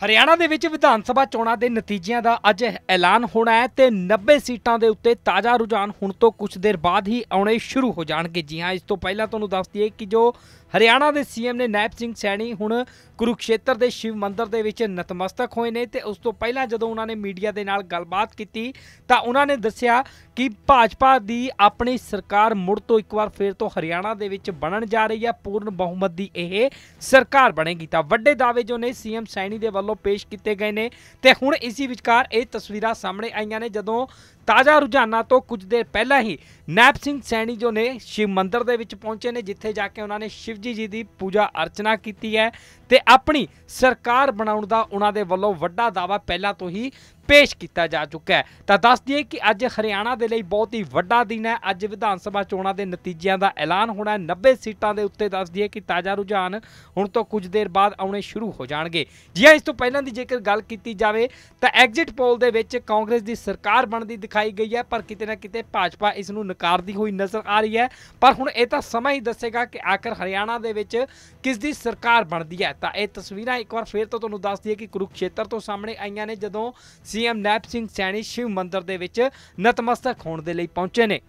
ਹਰਿਆਣਾ ਦੇ ਵਿੱਚ ਵਿਧਾਨ ਸਭਾ ਚੋਣਾਂ ਦੇ ਨਤੀਜਿਆਂ ਦਾ ਅੱਜ ਐਲਾਨ ਹੋਣਾ ਹੈ ਤੇ 90 ਸੀਟਾਂ ਦੇ ਉੱਤੇ ਤਾਜ਼ਾ ਰੁਝਾਨ ਹੁਣ ਤੋਂ ਕੁਝ ਦੇਰ ਬਾਅਦ ਹੀ ਆਉਣੇ ਸ਼ੁਰੂ ਹੋ ਜਾਣਗੇ। ਜੀ ਹਾਂ, ਇਸ ਤੋਂ ਪਹਿਲਾਂ ਤੁਹਾਨੂੰ ਦੱਸ ਦਈਏ ਕਿ ਜੋ ਹਰਿਆਣਾ ਦੇ ਸੀਐਮ ਨੇ ਨਾਇਬ ਸਿੰਘ ਸੈਣੀ ਹੁਣ ਕੁਰੂਕਸ਼ੇਤਰ ਦੇ ਸ਼ਿਵ ਮੰਦਿਰ ਦੇ ਵਿੱਚ ਨਤਮਸਤਕ ਹੋਏ ਨੇ ਤੇ ਉਸ ਤੋਂ ਪਹਿਲਾਂ ਜਦੋਂ ਉਹਨਾਂ ਨੇ ਮੀਡੀਆ ਦੇ ਨਾਲ ਗੱਲਬਾਤ ਕੀਤੀ ਤਾਂ ਉਹਨਾਂ ਨੇ ਦੱਸਿਆ ਕਿ ਭਾਜਪਾ ਦੀ ਆਪਣੀ ਸਰਕਾਰ ਮੁੜ ਤੋਂ ਇੱਕ ਵਾਰ ਫੇਰ ਤੋਂ ਹਰਿਆਣਾ ਦੇ ਵਿੱਚ ਬਣਨ ਜਾ ਰਹੀ ਹੈ ਪੂਰਨ ਬਹੁਮਤ ਦੀ ਇਹ ਸਰਕਾਰ ਬਣੇਗੀ ਤਾਂ ਵੱਡੇ ਦਾਅਵੇ ਜੋ ਨੇ ਸੀਐਮ ਸੈਣੀ ਦੇ ਵੱਲੋਂ ਪੇਸ਼ ਕੀਤੇ ਗਏ ਨੇ ਤੇ ਹੁਣ ਇਸੇ ਵਿਚਕਾਰ ਇਹ ਤਸਵੀਰਾਂ ਸਾਹਮਣੇ ਆਈਆਂ ਨੇ ਜਦੋਂ ਤਾਜ਼ਾ ਰੁਝਾਨਾਂ ਤੋਂ ਕੁਝ ਦੇਰ ਪਹਿਲਾਂ ਹੀ ਨੈਪ ਸਿੰਘ ਸੈਣੀ ਜੋ ਨੇ ਸ਼ਿਵ ਮੰਦਿਰ ਦੇ ਵਿੱਚ ਪਹੁੰਚੇ ਨੇ, ਜਿੱਥੇ ਜਾ ਕੇ ਉਹਨਾਂ ਨੇ ਸ਼ਿਵਜੀ ਜੀ ਦੀ ਪੂਜਾ ਅਰਚਨਾ ਕੀਤੀ ਹੈ। ਤੇ ਆਪਣੀ ਸਰਕਾਰ ਬਣਾਉਣ ਦਾ ਉਹਨਾਂ ਦੇ ਵੱਲੋਂ ਵੱਡਾ ਦਾਅਵਾ ਪਹਿਲਾਂ ਤੋਂ ਹੀ ਪੇਸ਼ ਕੀਤਾ ਜਾ ਚੁੱਕਾ ਹੈ। ਤਾਂ ਦੱਸ ਦਈਏ ਕਿ ਅੱਜ ਹਰਿਆਣਾ ਦੇ ਲਈ ਬਹੁਤ ਹੀ ਵੱਡਾ ਦਿਨ ਹੈ। ਅੱਜ ਵਿਧਾਨ ਸਭਾ ਚੋਣਾਂ ਦੇ ਨਤੀਜਿਆਂ ਦਾ ਐਲਾਨ ਹੋਣਾ ਹੈ। 90 ਸੀਟਾਂ ਦੇ ਉੱਤੇ ਦੱਸ ਦਈਏ ਕਿ ਤਾਜ਼ਾ ਰੁਝਾਨ ਹੁਣ ਤੋਂ ਕੁਝ ਦੇਰ ਬਾਅਦ ਆਉਣੇ ਸ਼ੁਰੂ ਹੋ ਜਾਣਗੇ। ਜੀ ਇਸ ਤੋਂ ਪਹਿਲਾਂ ਦੀ ਜੇਕਰ ਗੱਲ ਕੀਤੀ ਜਾਵੇ ਤਾਂ ਐਗਜ਼ਿਟ ਪੋਲ ਦੇ ਵਿੱਚ ਕਾਂਗਰਸ ਦੀ ਸਰਕਾਰ ਬਣਦੀ ਦਿਖਾਈ ਗਈ ਹੈ, ਪਰ ਕਿਤੇ ਨਾ ਕਿਤੇ ਭਾਜਪਾ ਇਸ ਨੂੰ ਨਕਾਰਦੀ ਹੋਈ ਨਜ਼ਰ ਆ ਰਹੀ ਹੈ। ਪਰ ਹੁਣ ਇਹ ਤਾਂ ਸਮਾਂ ਹੀ ਦੱਸੇਗਾ ਕਿ ਆਖਰ ਹਰਿਆਣਾ ਦੇ ਵਿੱਚ ਕਿਸ ਦੀ ਸਰਕਾਰ ਬਣਦੀ ਹੈ। ਤਾਂ ਇਹ ਤਸਵੀਰਾਂ ਇੱਕ ਵਾਰ ਫੇਰ ਤੋਂ ਤੁਹਾਨੂੰ ਦੱਸ ਦਈਏ ਕਿ ਕੁਰੂਕਸ਼ੇਤਰ ਤੋਂ ਸਾਹਮਣੇ ਆਈਆਂ ਨੇ ਜਦੋਂ ਸੀਐਮ ਨੈਪ ਸਿੰਘ ਸੈਣੀ ਸ਼ਿਵ ਮੰਦਿਰ ਦੇ ਵਿੱਚ ਨਤਮਸਤਕ ਹੋਣ ਦੇ ਲਈ ਪਹੁੰਚੇ ਨੇ।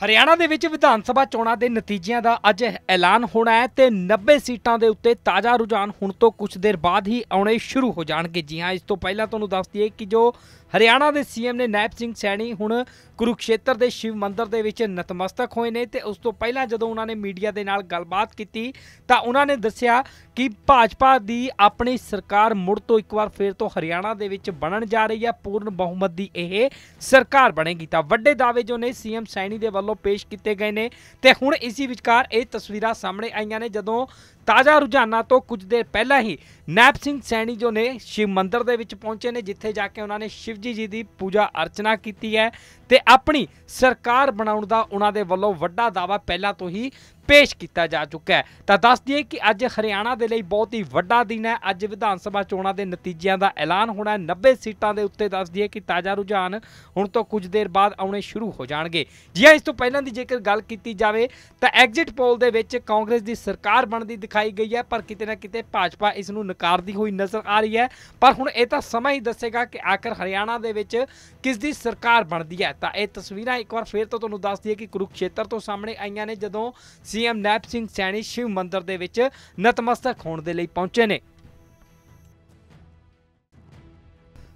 ਹਰਿਆਣਾ ਦੇ ਵਿੱਚ ਵਿਧਾਨ ਸਭਾ ਚੋਣਾਂ ਦੇ ਨਤੀਜਿਆਂ ਦਾ ਅੱਜ ਐਲਾਨ ਹੋਣਾ ਹੈ ਤੇ 90 ਸੀਟਾਂ ਦੇ ਉੱਤੇ ਤਾਜ਼ਾ ਰੁਝਾਨ ਹੁਣ ਤੋਂ ਕੁਝ ਦੇਰ ਬਾਅਦ ਹੀ ਆਉਣੇ ਸ਼ੁਰੂ ਹੋ ਜਾਣਗੇ। ਜੀ ਹਾਂ, ਇਸ ਤੋਂ ਪਹਿਲਾਂ ਤੁਹਾਨੂੰ ਦੱਸ ਦਈਏ ਕਿ ਜੋ ਹਰਿਆਣਾ ਦੇ ਸੀਐਮ ਨੇ ਨਾਇਬ ਸਿੰਘ ਸੈਣੀ ਹੁਣ ਕੁਰੂਕਸ਼ੇਤਰ ਦੇ ਸ਼ਿਵ ਮੰਦਰ ਦੇ ਵਿੱਚ ਨਤਮਸਤਕ ਹੋਏ ਨੇ ਤੇ ਉਸ ਤੋਂ ਪਹਿਲਾਂ ਜਦੋਂ ਉਹਨਾਂ ਨੇ ਮੀਡੀਆ ਦੇ ਨਾਲ ਗੱਲਬਾਤ ਕੀਤੀ ਤਾਂ ਉਹਨਾਂ ਨੇ ਦੱਸਿਆ ਕਿ ਭਾਜਪਾ ਦੀ ਆਪਣੀ ਸਰਕਾਰ ਮੁੜ ਤੋਂ ਇੱਕ ਵਾਰ ਫੇਰ ਤੋਂ ਹਰਿਆਣਾ ਦੇ ਵਿੱਚ ਬਣਨ ਜਾ ਰਹੀ ਹੈ। ਪੂਰਨ ਬਹੁਮਤ ਦੀ ਇਹ ਸਰਕਾਰ ਬਣੇਗੀ ਤਾਂ ਵੱਡੇ ਦਾਅਵੇ ਜੋ ਨੇ ਸੀਐਮ ਸੈਣੀ ਦੇ ਵੱਲੋਂ ਪੇਸ਼ ਕੀਤੇ ਗਏ ਨੇ ਤੇ ਹੁਣ ਇਸੇ ਵਿਚਕਾਰ ਇਹ ਤਸਵੀਰਾਂ ਸਾਹਮਣੇ ਆਈਆਂ ਨੇ ਜਦੋਂ ਤਾਜ਼ਾ ਰੁਝਾਨਾਂ ਤੋਂ ਕੁਝ ਦੇਰ ਪਹਿਲਾਂ ਹੀ ਨੈਪ ਸਿੰਘ ਸੈਣੀ ਜੋ ਨੇ ਸ਼ਿਵ ਮੰਦਿਰ ਦੇ ਵਿੱਚ ਪਹੁੰਚੇ ਨੇ, ਜਿੱਥੇ ਜਾ ਕੇ ਉਹਨਾਂ ਨੇ ਸ਼ਿਵਜੀ ਜੀ ਦੀ ਪੂਜਾ ਅਰਚਨਾ ਕੀਤੀ ਹੈ ਤੇ ਆਪਣੀ ਸਰਕਾਰ ਬਣਾਉਣ ਦਾ ਉਹਨਾਂ ਦੇ ਵੱਲੋਂ ਵੱਡਾ ਦਾਅਵਾ ਪਹਿਲਾਂ ਤੋਂ ਹੀ ਪੇਸ਼ ਕੀਤਾ ਜਾ ਚੁੱਕਾ ਹੈ। ਤਾਂ ਦੱਸ ਦਈਏ ਕਿ ਅੱਜ ਹਰਿਆਣਾ ਦੇ ਲਈ ਬਹੁਤ ਹੀ ਵੱਡਾ ਦਿਨ ਹੈ। ਅੱਜ ਵਿਧਾਨ ਸਭਾ ਚੋਣਾਂ ਦੇ ਨਤੀਜਿਆਂ ਦਾ ਐਲਾਨ ਹੋਣਾ ਹੈ। 90 ਸੀਟਾਂ ਦੇ ਉੱਤੇ ਦੱਸ ਦਈਏ ਕਿ ਤਾਜ਼ਾ ਰੁਝਾਨ ਹੁਣ ਤੋਂ ਕੁਝ ਦੇਰ ਬਾਅਦ ਆਉਣੇ ਸ਼ੁਰੂ ਹੋ ਜਾਣਗੇ। ਜੀ ਇਸ ਤੋਂ ਪਹਿਲਾਂ ਦੀ ਜੇਕਰ ਗੱਲ ਕੀਤੀ ਜਾਵੇ ਤਾਂ ਐਗਜ਼ਿਟ ਪੋਲ ਦੇ ਵਿੱਚ ਕਾਂਗਰਸ ਦੀ ਸਰਕਾਰ ਬਣਦੀ ਦਿਖਾਈ ਗਈ ਹੈ, ਪਰ ਕਿਤੇ ਨਾ ਕਿਤੇ ਭਾਜਪਾ ਇਸ ਨੂੰ ਨਕਾਰਦੀ ਹੋਈ ਨਜ਼ਰ ਆ ਰਹੀ ਹੈ। ਪਰ ਹੁਣ ਇਹ ਤਾਂ ਸਮਾਂ ਹੀ ਦੱਸੇਗਾ ਕਿ ਆਖਰ ਹਰਿਆਣਾ ਦੇ ਵਿੱਚ ਕਿਸ ਦੀ ਸਰਕਾਰ ਬਣਦੀ ਹੈ। ਤਾਂ ਇਹ ਤਸਵੀਰਾਂ ਇੱਕ ਵਾਰ ਫੇਰ ਤੋਂ ਤੁਹਾਨੂੰ ਦੱਸ ਦਈਏ ਕਿ ਕੁਰੂਕਸ਼ੇਤਰ ਤੋਂ ਸਾਹਮਣੇ ਆਈਆਂ ਨੇ, ਜਦੋਂ ਸੀਐਮ ਨੈਪ ਸਿੰਘ ਸੈਣੀ ਸ਼ਿਵ ਮੰਦਿਰ ਦੇ ਵਿੱਚ ਨਤਮਸਤਕ ਹੋਣ ਦੇ ਲਈ ਪਹੁੰਚੇ ਨੇ।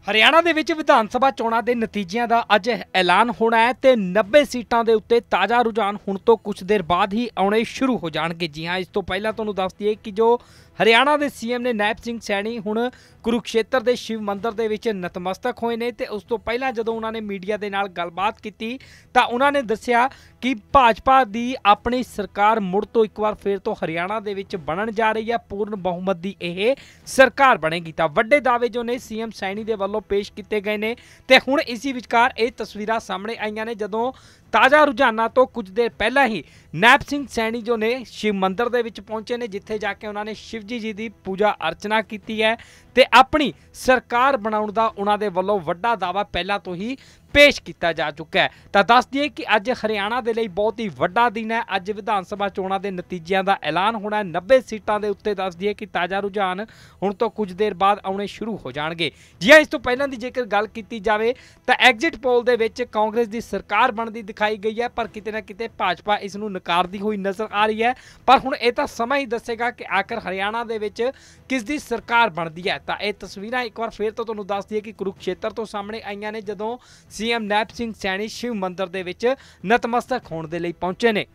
ਹਰਿਆਣਾ ਦੇ ਵਿੱਚ ਵਿਧਾਨ ਸਭਾ ਚੋਣਾਂ ਦੇ ਨਤੀਜਿਆਂ ਦਾ ਅੱਜ ਐਲਾਨ ਹੋਣਾ ਹੈ ਤੇ 90 ਸੀਟਾਂ ਦੇ ਉੱਤੇ ਤਾਜ਼ਾ ਰੁਝਾਨ ਹੁਣ ਤੋਂ ਕੁਝ ਦੇਰ ਬਾਅਦ ਹੀ ਆਉਣੇ ਸ਼ੁਰੂ ਹੋ ਜਾਣਗੇ। ਜੀ ਹਾਂ, ਇਸ ਤੋਂ ਪਹਿਲਾਂ ਤੁਹਾਨੂੰ ਦੱਸ ਦਈਏ ਕਿ ਜੋ ਹਰਿਆਣਾ ਦੇ ਸੀਐਮ ਨੇ ਨਾਇਬ ਸਿੰਘ ਸੈਣੀ ਹੁਣ ਕੁਰੂਕਸ਼ੇਤਰ ਦੇ ਸ਼ਿਵ ਮੰਦਿਰ ਦੇ ਵਿੱਚ ਨਤਮਸਤਕ ਹੋਏ ਨੇ ਤੇ ਉਸ ਤੋਂ ਪਹਿਲਾਂ ਜਦੋਂ ਉਹਨਾਂ ਨੇ ਮੀਡੀਆ ਦੇ ਨਾਲ ਗੱਲਬਾਤ ਕੀਤੀ ਤਾਂ ਉਹਨਾਂ ਨੇ ਦੱਸਿਆ ਕਿ ਭਾਜਪਾ ਦੀ ਆਪਣੀ ਸਰਕਾਰ ਮੁੜ ਤੋਂ ਇੱਕ ਵਾਰ ਫੇਰ ਤੋਂ ਹਰਿਆਣਾ ਦੇ ਵਿੱਚ ਬਣਨ ਜਾ ਰਹੀ ਹੈ ਪੂਰਨ ਬਹੁਮਤ ਦੀ ਇਹ ਸਰਕਾਰ ਬਣੇਗੀ ਤਾਂ ਵੱਡੇ ਦਾਅਵੇ ਜੋ ਨੇ ਸੀਐਮ ਸੈਣੀ ਦੇ ਵੱਲੋਂ ਪੇਸ਼ ਕੀਤੇ ਗਏ ਨੇ ਤੇ ਹੁਣ ਇਸੇ ਵਿਚਕਾਰ ਇਹ ਤਸਵੀਰਾਂ ਸਾਹਮਣੇ ਆਈਆਂ ਨੇ ਜਦੋਂ ਤਾਜ਼ਾ ਰੁਝਾਨਾਂ ਤੋਂ ਕੁਝ ਦੇਰ ਪਹਿਲਾਂ ਹੀ ਨੈਪ ਸਿੰਘ ਸੈਣੀ ਜੋ ਨੇ ਸ਼ਿਵ ਮੰਦਿਰ ਦੇ ਵਿੱਚ ਪਹੁੰਚੇ ਨੇ, ਜਿੱਥੇ ਜਾ ਕੇ ਉਹਨਾਂ ਨੇ ਸ਼ਿਵਜੀ ਜੀ ਦੀ ਪੂਜਾ ਅਰਚਨਾ ਕੀਤੀ ਹੈ ਤੇ ਆਪਣੀ ਸਰਕਾਰ ਬਣਾਉਣ ਦਾ ਉਹਨਾਂ ਦੇ ਵੱਲੋਂ ਵੱਡਾ ਦਾਅਵਾ ਪਹਿਲਾਂ ਤੋਂ ਹੀ ਪੇਸ਼ ਕੀਤਾ ਜਾ ਚੁੱਕਾ ਹੈ। ਤਾਂ ਦੱਸ ਦਈਏ ਕਿ ਅੱਜ ਹਰਿਆਣਾ ਦੇ ਲਈ ਬਹੁਤ ਹੀ ਵੱਡਾ ਦਿਨ ਹੈ। ਅੱਜ ਵਿਧਾਨ ਸਭਾ ਚੋਣਾਂ ਦੇ ਨਤੀਜਿਆਂ ਦਾ ਐਲਾਨ ਹੋਣਾ ਹੈ। 90 ਸੀਟਾਂ ਦੇ ਉੱਤੇ ਦੱਸ ਦਈਏ ਕਿ ਤਾਜ਼ਾ ਰੁਝਾਨ ਹੁਣ ਤੋਂ ਕੁਝ ਦੇਰ ਬਾਅਦ ਆਉਣੇ ਸ਼ੁਰੂ ਹੋ ਜਾਣਗੇ। ਜੀ ਹਾਂ, ਇਸ ਤੋਂ ਪਹਿਲਾਂ ਦੀ ਜੇਕਰ ਗੱਲ ਕੀਤੀ ਜਾਵੇ, ਤਾਂ ਐਗਜ਼ਿਟ ਪੋਲ ਦੇ ਵਿੱਚ ਕਾਂਗਰਸ ਦੀ ਸਰਕਾਰ ਬਣਦੀ ਦਿਖਾਈ ਗਈ ਹੈ, ਪਰ ਕਿਤੇ ਨਾ ਕਿਤੇ ਭਾਜਪਾ ਇਸ ਨੂੰ ਨਕਾਰਦੀ ਹੋਈ ਨਜ਼ਰ ਆ ਰਹੀ ਹੈ। ਪਰ ਹੁਣ ਇਹ ਤਾਂ ਸਮਾਂ ਹੀ ਦੱਸੇਗਾ ਕਿ ਆਖਰ ਹਰਿਆਣਾ ਦੇ ਵਿੱਚ ਕਿਸ ਦੀ ਸਰਕਾਰ ਬਣਦੀ ਹੈ। ਤਾਂ ਇਹ ਤਸਵੀਰਾਂ ਇੱਕ ਵਾਰ ਫੇਰ ਤੋਂ ਤੁਹਾਨੂੰ ਦੱਸ ਦਈਏ ਕਿ ਕੁਰੂਕਸ਼ੇਤਰ ਤੋਂ ਸਾਹਮਣੇ ਆਈਆਂ ਨੇ, ਜਦੋਂ ਸੀਐਮ ਨੈਪ ਸਿੰਘ ਸੈਣੀ ਸ਼ਿਵ ਮੰਦਿਰ ਦੇ ਵਿੱਚ ਨਤਮਸਤਕ ਹੋਣ ਦੇ ਲਈ ਪਹੁੰਚੇ ਨੇ।